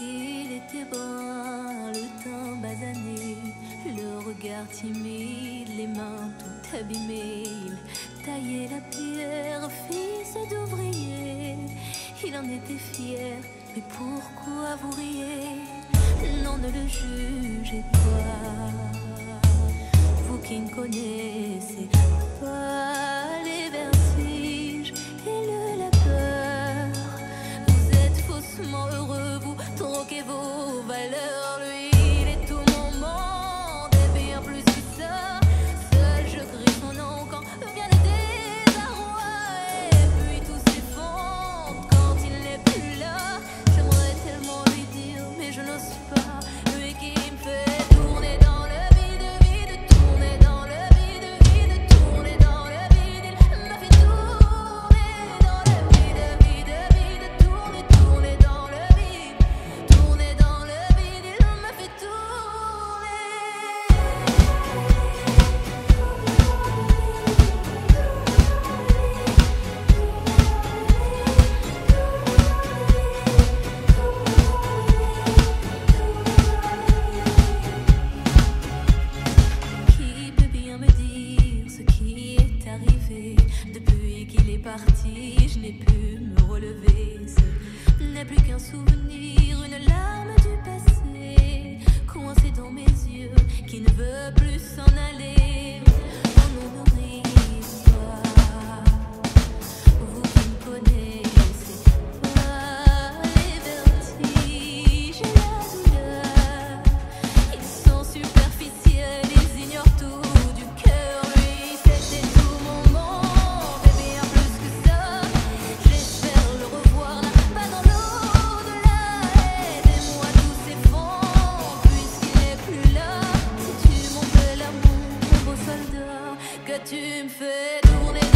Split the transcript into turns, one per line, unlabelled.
Il était brun, le temps basané, le regard timide, les mains tout abîmées. Il la pierre, fils d'ouvrier. Il en était fier, mais pourquoi vous riez? Non, ne le jugez pas. Vous qui ne connaissez je n'ai pu me relever. Ce n'est plus qu'un souvenir, une larme du tu me fais tourner.